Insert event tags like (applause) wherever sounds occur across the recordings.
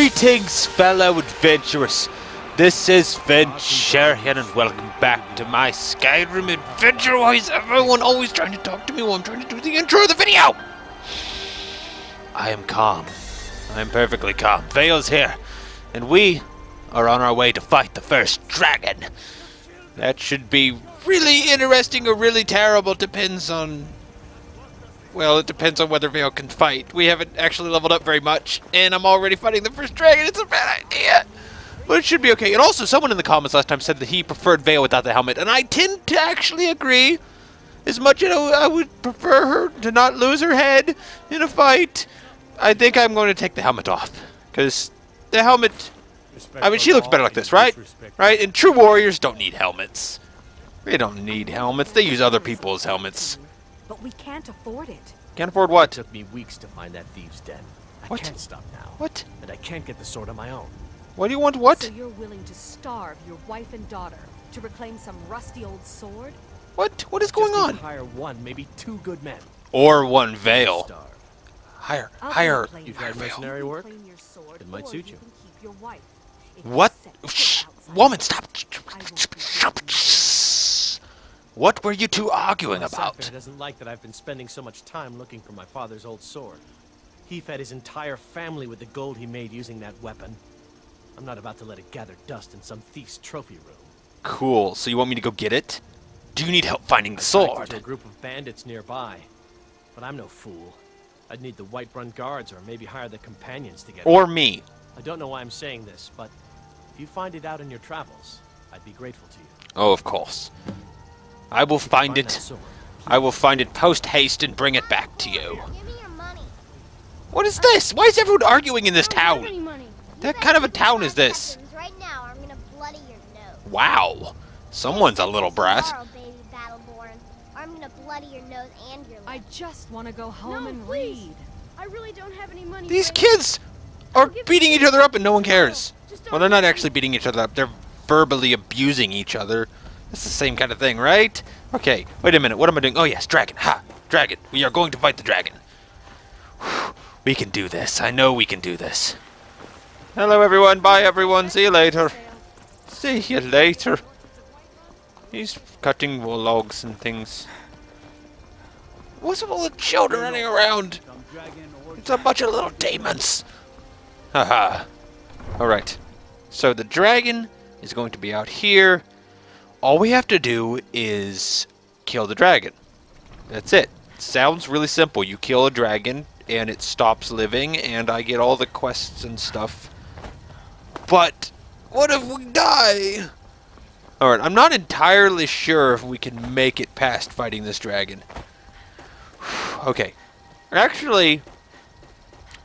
Greetings, fellow adventurers. This is Venturian, and welcome back to my Skyrim adventure. Why is everyone always trying to talk to me while I'm trying to do the intro of the video? I am calm. I am perfectly calm. Vahl's here, and we are on our way to fight the first dragon. That should be really interesting or really terrible, depends on well, it depends on whether Vahl can fight. We haven't actually leveled up very much, and I'm already fighting the first dragon. It's a bad idea. But it should be okay. And also, someone in the comments last time said that he preferred Vahl without the helmet, and I tend to actually agree. As much as I would prefer her to not lose her head in a fight, I think I'm going to take the helmet off. Because the helmet... I mean, she looks better like this, right? Right? And true warriors don't need helmets. They don't need helmets. They use other people's helmets. But we can't afford it. Can't afford what? It took me weeks to find that thieves' den. I What? can't stop now. What? And I can't get the sword on my own. What do you want? What? So you're willing to starve your wife and daughter to reclaim some rusty old sword? What? What is going Just need on? hire one, maybe two good men. Or one veil. Starve. Hire, I'll hire. reclaim You've your had mercenary work? Reclaim sword, It might suit you. can your wife. You What? Shh, outside woman, this stop. I will be What were you two arguing about? Saffir doesn't like that I've been spending so much time looking for my father's old sword. He fed his entire family with the gold he made using that weapon. I'm not about to let it gather dust in some thief's trophy room. Cool. So you want me to go get it? Do you need help finding the sword? To a group of bandits nearby. But I'm no fool. I'd need the Whiterun guards or maybe hire the companions to get it. Or me? I don't know why I'm saying this, but if you find it out in your travels, I'd be grateful to you. Oh, of course. I will find it. I will find it post haste and bring it back to you. Give me your money. What is this? Why is everyone arguing in this I don't have any town? What kind of a better give me town is this? seconds Right now, or I'm gonna bloody your nose. Wow. Someone's a little brat. Tomorrow, baby Battleborn, or I'm gonna bloody your nose and your I lip. just want to go home and please. read. I really don't have any money. These kids are beating each other up and no one cares. Well, they're not actually beating each other up. They're verbally abusing each other. That's the same kind of thing, right? Okay, wait a minute. What am I doing? Oh, yes, dragon. Ha! Dragon. We are going to fight the dragon. We can do this. I know we can do this. Hello, everyone. Bye, everyone. See you later. See you later. He's cutting wool logs and things. What's with all the children running around? It's a bunch of little demons. Haha. Alright. So the dragon is going to be out here. All we have to do is kill the dragon. That's it. Sounds really simple. You kill a dragon and it stops living and I get all the quests and stuff. But what if we die? Alright, I'm not entirely sure if we can make it past fighting this dragon. (sighs) okay. Actually,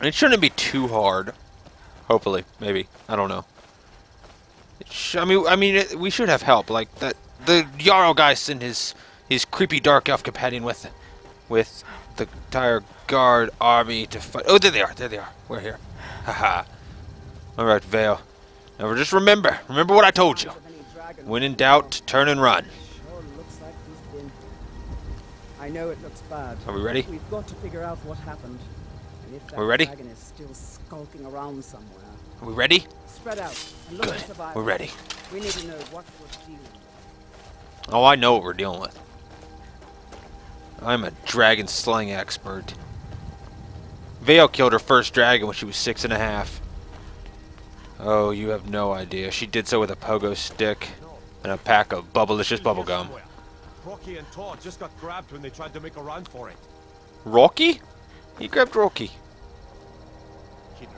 it shouldn't be too hard. Hopefully, maybe. I don't know. I mean, I mean, it, we should have help. Like that, the Jarl guy sent his his creepy dark elf companion with with the entire guard army to fight. Oh, there they are. There they are. We're here. Haha. All right, Vahl. Now just remember, remember what I told you. When in doubt, turn and run. Sure looks like he's been. I know it looks bad. Are we ready? We've got to figure out what happened. And if that We ready? dragon is still skulking around somewhere. Are we ready? Spread out and look Good. for. We're ready. We need to know what we're dealing with. Oh, I know what we're dealing with. I'm a dragon slaying expert. Vahl killed her first dragon when she was six and a half. Oh, you have no idea. She did so with a pogo stick and a pack of bubblicious bubblegum. Hroki and Todd just got grabbed when they tried to make a run for it. Hroki? He grabbed Hroki.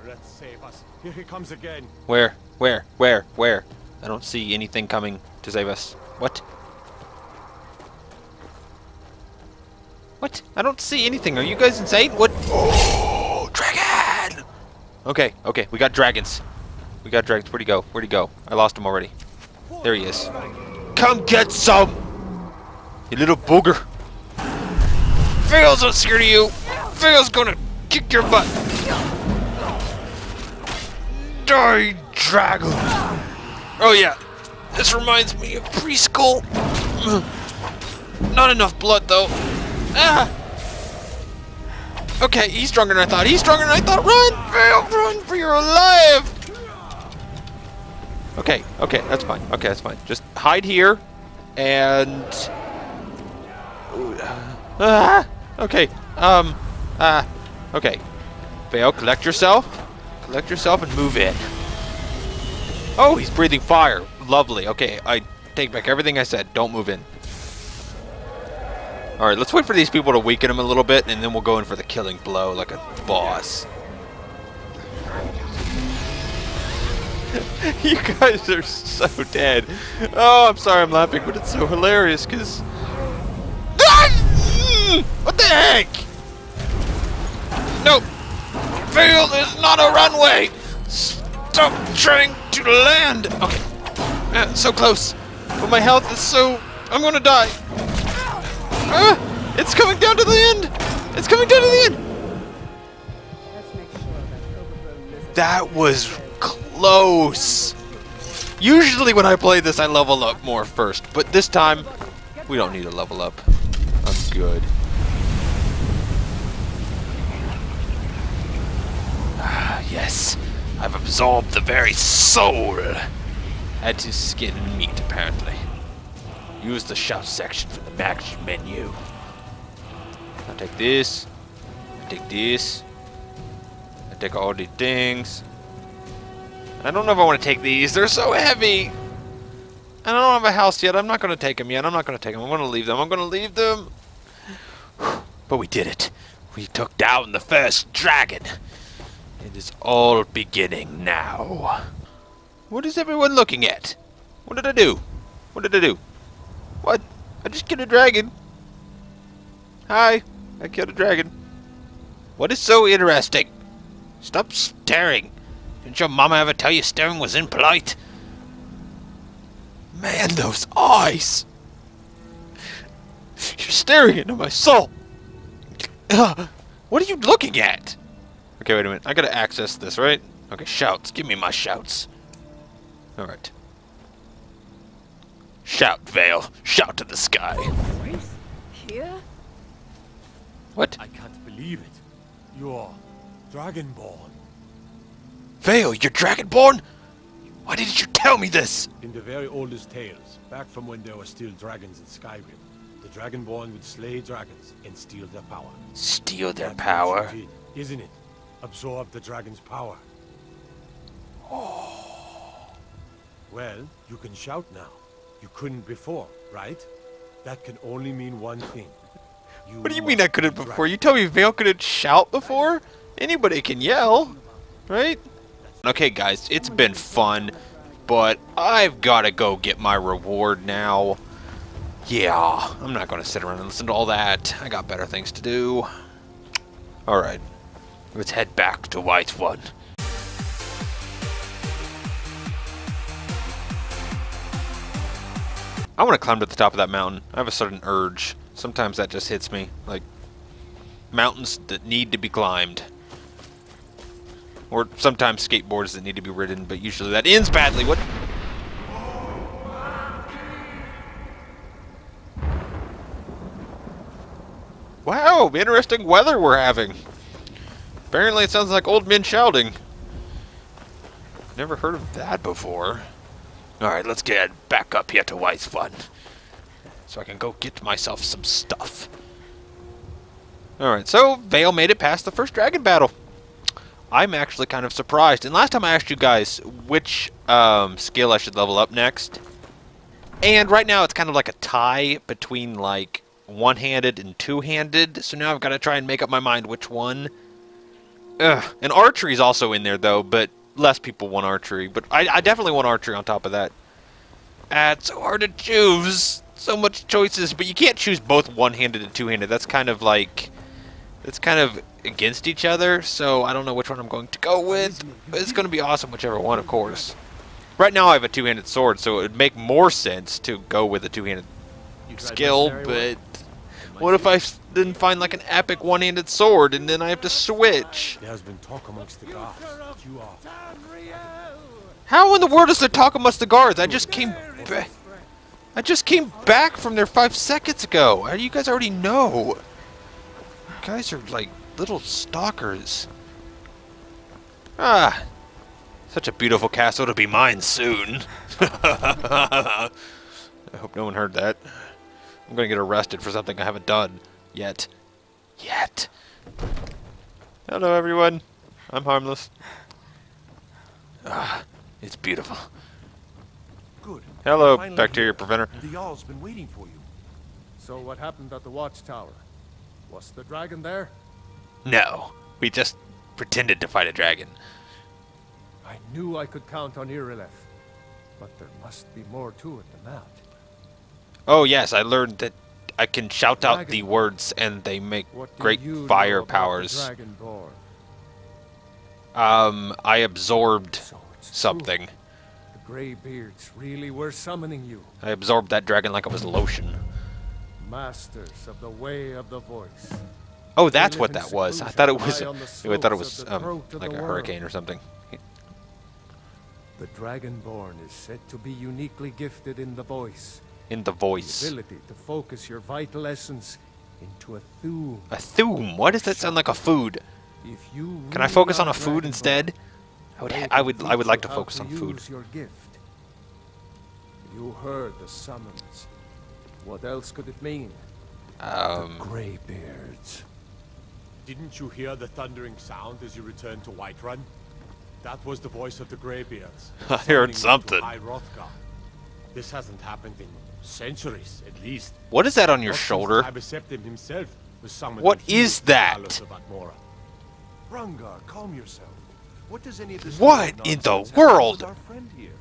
Kynareth, save us. Here he comes again. Where? Where? Where? Where? I don't see anything coming to save us. What? What? I don't see anything. Are you guys insane? What? Oh, dragon! Okay, okay, we got dragons. We got dragons. Where'd he go? Where'd he go? I lost him already. There he is. Come get some! You little booger. Vahl's not scared of you. Vahl's gonna kick your butt. Die, dragon! Oh yeah, this reminds me of preschool. Not enough blood though. Ah! Okay, he's stronger than I thought. He's stronger than I thought. Run, Vahl, run for your life. Okay, okay, that's fine. Okay, that's fine. Just hide here, and ah, okay. Um, ah, okay. Fail, collect yourself. Collect yourself and move in. Oh, he's breathing fire. Lovely. Okay, I take back everything I said. Don't move in. Alright, let's wait for these people to weaken him a little bit, and then we'll go in for the killing blow like a boss. (laughs) you guys are so dead. Oh, I'm sorry I'm laughing, but it's so hilarious, because... Ah! What the heck? Nope. Fail is not a runway! Stop trying to land! Okay. Uh, so close. But my health is so... I'm gonna die. Ah! It's coming down to the end! It's coming down to the end! That was close. Usually when I play this, I level up more first. But this time, we don't need to level up. I'm good. (sighs) yes. I've absorbed the very soul. Add to skin and meat, apparently. Use the shout section from the max menu. I'll take this. I take this. I take all the things. I don't know if I want to take these. They're so heavy. And I don't have a house yet. I'm not going to take them yet. I'm not going to take them. I'm going to leave them. I'm going to leave them. (sighs) But we did it. We took down the first dragon. It is all beginning now. What is everyone looking at? What did I do? What did I do? What? I just killed a dragon. Hi. I killed a dragon. What is so interesting? Stop staring. Didn't your mama ever tell you staring was impolite? Man, those eyes! You're staring into my soul! Ugh, what are you looking at? Okay, wait a minute. I gotta access this, right? Okay, shouts. Give me my shouts. Alright. Shout, Vahl. Shout to the sky. Here? What? I can't believe it. You're Dragonborn. Vahl, you're Dragonborn? Why didn't you tell me this? In the very oldest tales, back from when there were still dragons in Skyrim, the Dragonborn would slay dragons and steal their power. Steal their That's what power. you did, isn't it? Absorb the dragon's power. Oh. Well, you can shout now. You couldn't before, right? That can only mean one thing. (laughs) What do you mean I couldn't before? You tell me Vahl couldn't shout before? Anybody can yell, right? Okay, guys, it's been fun, but I've got to go get my reward now. Yeah, I'm not going to sit around and listen to all that. I got better things to do. Alright, let's head back to Whiterun. I want to climb to the top of that mountain. I have a sudden urge. Sometimes that just hits me. Like, mountains that need to be climbed. Or sometimes skateboards that need to be ridden, but usually that ends badly. What? Wow, interesting weather we're having. Apparently it sounds like old men shouting. Never heard of that before. Alright, let's get back up here to Wise Fun. So I can go get myself some stuff. Alright, so Vahl made it past the first dragon battle. I'm actually kind of surprised. And last time I asked you guys which um, skill I should level up next. And right now it's kind of like a tie between like one-handed and two-handed. So now I've got to try and make up my mind which one. Ugh. And archery's also in there though, but less people want archery. But I, I definitely want archery on top of that. Ah, it's so hard to choose. So much choices, but you can't choose both one-handed and two-handed. That's kind of like... It's kind of against each other, so I don't know which one I'm going to go with. But it's going to be awesome, whichever one, of course. Right now I have a two-handed sword, so it would make more sense to go with a two-handed skill, mercenary work? but what if I didn't find like an epic one-handed sword and then I have to switch? There's been talk amongst the gods that you are. How in the world is there talk amongst the guards? I just came back. I just came back from there five seconds ago. How do you guys already know? You guys are like little stalkers. Ah, such a beautiful castle to be mine soon. (laughs) I hope no one heard that. I'm gonna get arrested for something I haven't done yet. Yet. Hello, everyone. I'm harmless. Ah, it's beautiful. Good. Hello, Finally bacteria preventer. The Jarl's been waiting for you. So what happened at the watchtower? Was the dragon there? No, we just pretended to fight a dragon. I knew I could count on Irileth. But there must be more to it than that. Oh yes, I learned that I can shout out Dragon. the words and they make great fire powers. Um, I absorbed So it's true. something. The Greybeards really were summoning you. I absorbed that dragon like it was lotion. Masters of the way of the voice. Oh, that's what that was. I thought it was. high on the I thought it was um, like a hurricane or something. The Dragonborn is said to be uniquely gifted in the voice. In the voice. The ability to focus your vital essence into a Thu'um. A Thu'um. Why does that sound like a food? If you Can I focus on a food instead? I would. I would. I would like to you how focus on food. your gift. You heard the summons. What else could it mean? Um. Greybeards. Didn't you hear the thundering sound as you returned to Whiterun? That was the voice of the Greybeards. (laughs) I heard summoning you to something. High Hrothgar. This hasn't happened in centuries, at least. What is that on your Not shoulder? Tiber himself was summoned What when he is was in the that? Palace. Hrongar, calm yourself. What does any of this What in the nonsense have to do world? with our friend here?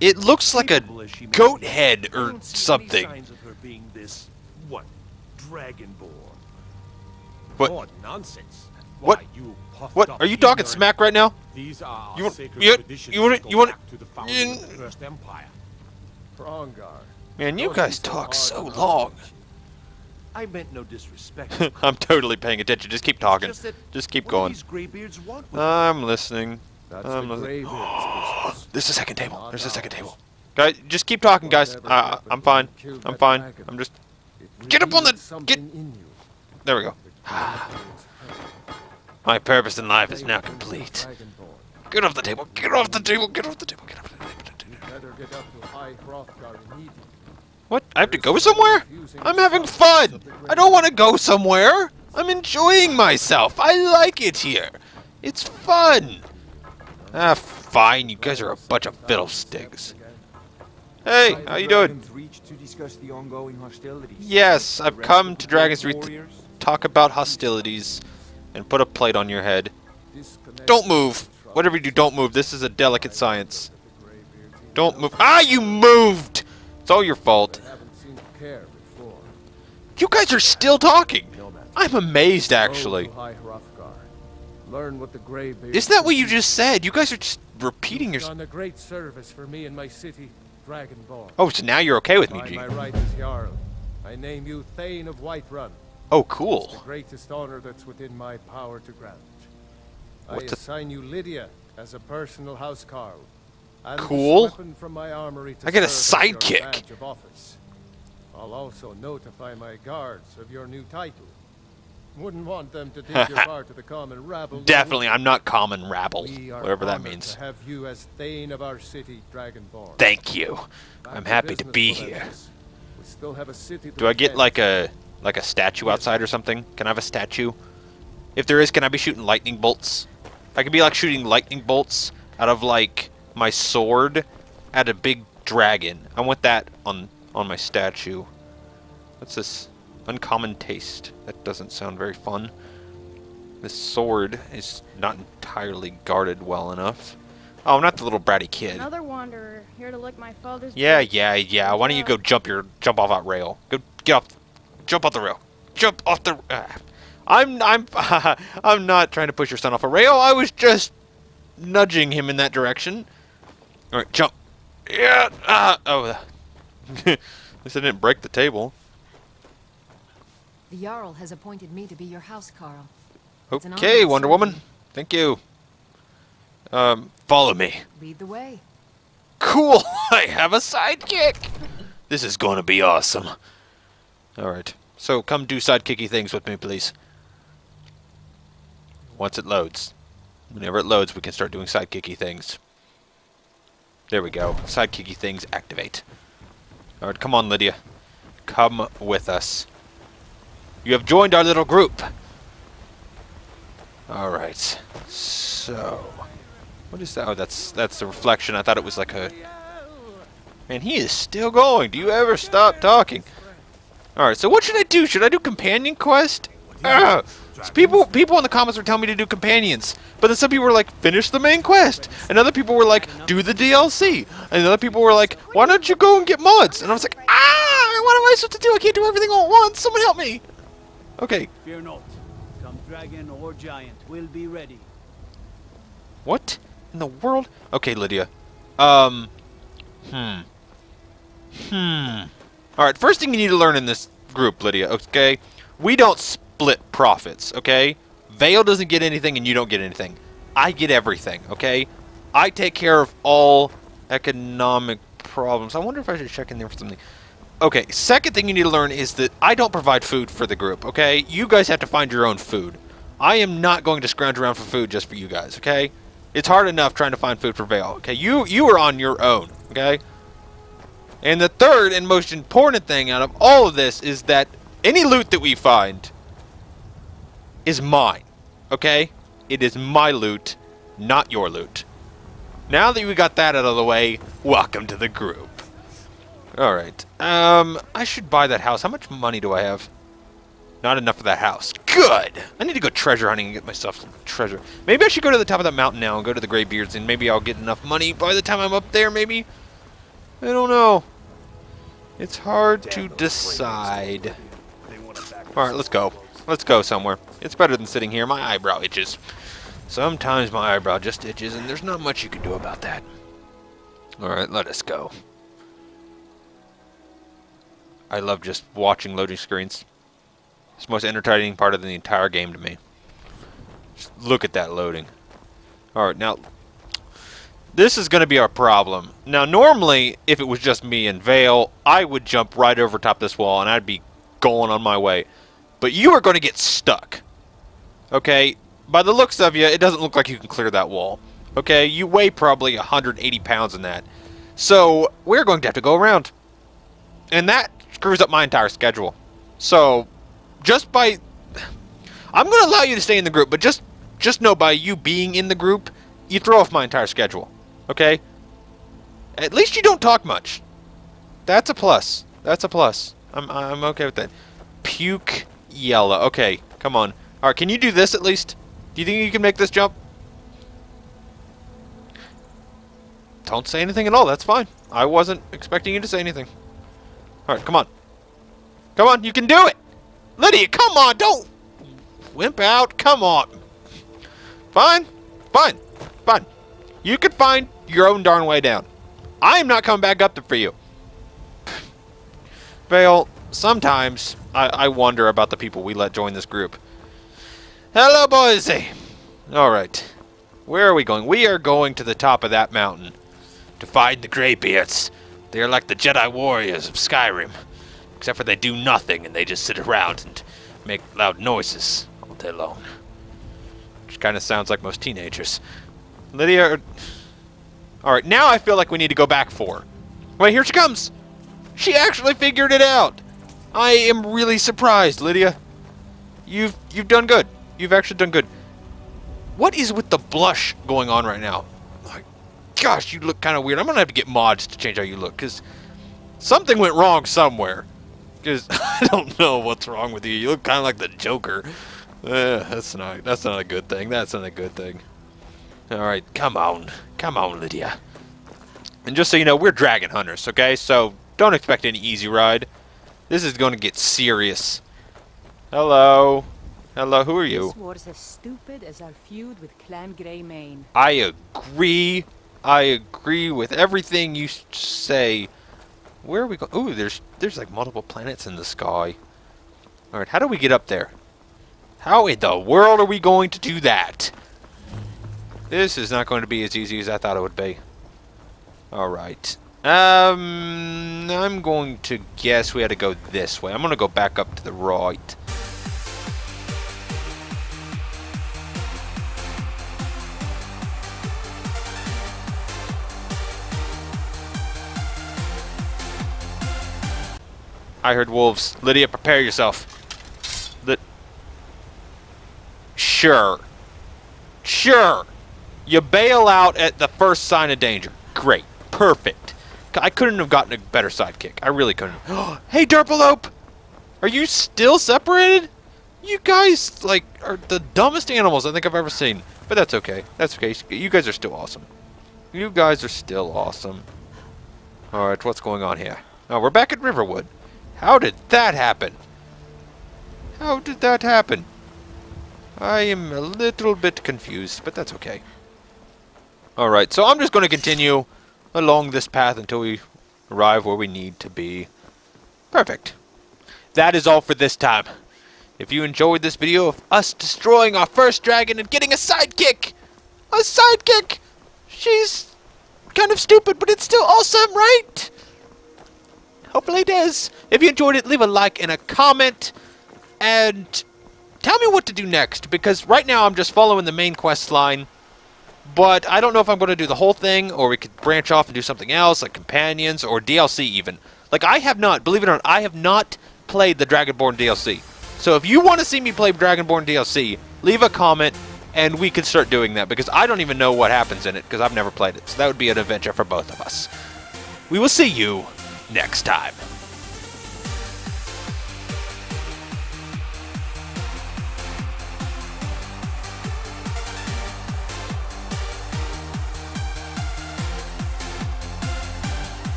It looks like a Capable as she may goat head or don't see any something. signs of her being this what? Dragonborn. What? What nonsense? What? Why, you What? Are you talking smack right now? These are You want- sacred you- you wanna- go you wanna- the founding you- of the First Empire. Hrongar. Man, you guys talk so long. I meant no disrespect. (laughs) I'm totally paying attention. Just keep talking. Just Just keep going. do these graybeards want I'm listening. That's Um, the let's- Greybeards' (gasps) business. There's a second table. There's a second table. Guys, just keep talking, guys. Uh, I'm fine. I'm fine. I'm just. Get up on the- get- There we go. (sighs) My purpose in life is They now are the complete. Dragonborn. Get off the table. Get off the table. Get off the table. Get off the table. Better get up to High Hrothgar immediately. What? I have to go somewhere? I'm having fun. I don't want to go somewhere. I'm enjoying myself. I like it here. It's fun. Ah, fine. You guys are a bunch of fiddlesticks. Hey, how you doing? Yes, I've come to Dragonsreach to talk about hostilities and put a plate on your head. Don't move. Whatever you do, don't move. This is a delicate science. Don't move. Ah, you moved! It's all your fault. They haven't seemed to care before. You guys are still talking. I'm amazed, actually. to High Hrothgar. Learn what the Greybeards Isn't that what you just said? You guys are just repeating your. Done a great service for me and my city, Dragonborn. Oh, so now you're okay with me, G. my right as Jarl, I name you Thane of Whiterun. Oh, cool The cool. greatest honor that's within my power to grant. I What's a- assign you Lydia as a personal housecarl. Cool. from my armory to I get a your sidekick. I'll also notify my guards of your new title. Wouldn't want them to think you're (laughs) part of the common rabble. Definitely. I'm not common rabble, whatever that means. Have you as Thane of our city, Dragonborn. Thank you. I'm happy to be here. We still have a city Do I get like a like a statue outside or something? Can I have a statue? If there is, can I be shooting lightning bolts? I could be like shooting lightning bolts out of like my sword at a big dragon. I want that on on my statue. What's this? Uncommon taste. That doesn't sound very fun. This sword is not entirely guarded well enough. Oh, I'm not the little bratty kid. Another wanderer here to lick my father's. Yeah, yeah, yeah. Why don't you go jump your jump off that rail? Go get off, jump off the rail. Jump off the. Uh, I'm I'm (laughs) I'm not trying to push your son off a rail. I was just nudging him in that direction. All right, jump. Yeah. Ah. Oh. At least I didn't break the table. The Jarl has appointed me to be your housecarl. Okay, Wonder. Woman. Thank you. Um, follow me. Lead the way. Cool. (laughs) I have a sidekick. This is going to be awesome. All right. So come do sidekicky things with me, please. once it loads. Whenever it loads, we can start doing sidekicky things. There we go. Sidekicky things activate. Alright, come on, Lydia. Come with us. You have joined our little group. Alright. So... What is that? Oh, that's, that's the reflection. I thought it was like a... Man, he is still going. Do you ever stop talking? Alright, so what should I do? Should I do companion quest? Ah, so people people in the comments were telling me to do companions, but then some people were like, finish the main quest, and other people were like, do the DLC, and other people were like, why don't you go and get mods? And I was like, ah, what am I supposed to do? I can't do everything all at once. Someone help me. Okay, Fear not. Come dragon or giant, we'll be ready. what in the world? Okay, Lydia. Um, hmm, hmm. All right, first thing you need to learn in this group, Lydia. Okay, we don't split profits. Okay, Vahl doesn't get anything and you don't get anything. I get everything. Okay, I take care of all economic problems. I wonder if I should check in there for something. Okay, second thing you need to learn is that I don't provide food for the group, okay? You guys have to find your own food. I am not going to scrounge around for food just for you guys, okay? It's hard enough trying to find food for Vahl, okay? You you are on your own, okay? And the third and most important thing out of all of this is that any loot that we find is mine, okay? It is my loot, not your loot. Now that we got that out of the way, welcome to the group. Alright. Um, I should buy that house. How much money do I have? Not enough for that house. Good! I need to go treasure hunting and get myself some treasure. Maybe I should go to the top of that mountain now and go to the Greybeards and maybe I'll get enough money by the time I'm up there, maybe? I don't know. It's hard to decide. Alright, let's go. Let's go somewhere. It's better than sitting here. My eyebrow itches. Sometimes my eyebrow just itches and there's not much you can do about that. Alright, let us go. I love just watching loading screens. It's the most entertaining part of the entire game to me. Just look at that loading. Alright, now, this is going to be our problem. Now, normally, if it was just me and Vahl, I would jump right over top this wall and I'd be going on my way. But you are going to get stuck. Okay? By the looks of you, it doesn't look like you can clear that wall. Okay? You weigh probably 180 pounds in that. So, we're going to have to go around. And that screws up my entire schedule. So, just by... I'm going to allow you to stay in the group, but just just know by you being in the group, you throw off my entire schedule. Okay? At least you don't talk much. That's a plus. That's a plus. I'm, I'm okay with that. Puke yellow. Okay, come on. Alright, can you do this at least? Do you think you can make this jump? Don't say anything at all. That's fine. I wasn't expecting you to say anything. Alright, come on. Come on, you can do it! Lydia, come on, don't wimp out. Come on. Fine, fine, fine. You can find your own darn way down. I am not coming back up for you. Vahl, sometimes I, I wonder about the people we let join this group. Hello, boys. Alright. Where are we going? We are going to the top of that mountain to find the Greybeards. They are like the Jedi warriors of Skyrim, except for they do nothing and they just sit around and make loud noises all day long. Which kind of sounds like most teenagers. Lydia... Er, Alright, now I feel like we need to go back for her. Wait, here she comes! She actually figured it out! I am really surprised, Lydia. You've you've done good. You've actually done good. What is with the blush going on right now? My gosh, you look kind of weird. I'm gonna have to get mods to change how you look, because something went wrong somewhere. Because (laughs) I don't know what's wrong with you. You look kind of like the Joker. Uh, that's not that's not a good thing. That's not a good thing. All right, come on, come on, Lydia. And just so you know, we're dragon hunters, okay? So don't expect any easy ride. This is going to get serious. Hello. Hello, who are you? This war's as stupid as our feud with Clan Greymane. I agree. I agree with everything you say. Where are we going? Ooh, there's there's like multiple planets in the sky. All right, how do we get up there? How in the world are we going to do that? This is not going to be as easy as I thought it would be. All right. Um, I'm going to guess we had to go this way. I'm going to go back up to the right. I heard wolves. Lydia, prepare yourself. The sure, sure, you bail out at the first sign of danger. Great, perfect. I couldn't have gotten a better sidekick. I really couldn't. (gasps) hey, Derpalope! Are you still separated? You guys, like, are the dumbest animals I think I've ever seen. But that's okay. That's okay. You guys are still awesome. You guys are still awesome. Alright, what's going on here? Oh, we're back at Riverwood. How did that happen? How did that happen? I am a little bit confused, but that's okay. Alright, so I'm just going to continue along this path until we arrive where we need to be. Perfect. That is all for this time. If you enjoyed this video of us destroying our first dragon and getting a sidekick! A sidekick! She's kind of stupid, but it's still awesome, right? Hopefully it is. If you enjoyed it, leave a like and a comment. And tell me what to do next, because right now I'm just following the main quest line. But I don't know if I'm going to do the whole thing, or we could branch off and do something else, like companions, or DLC even. Like, I have not, believe it or not, I have not played the Dragonborn DLC. So if you want to see me play Dragonborn DLC, leave a comment, and we could start doing that, because I don't even know what happens in it, because I've never played it. So that would be an adventure for both of us. We will see you next time.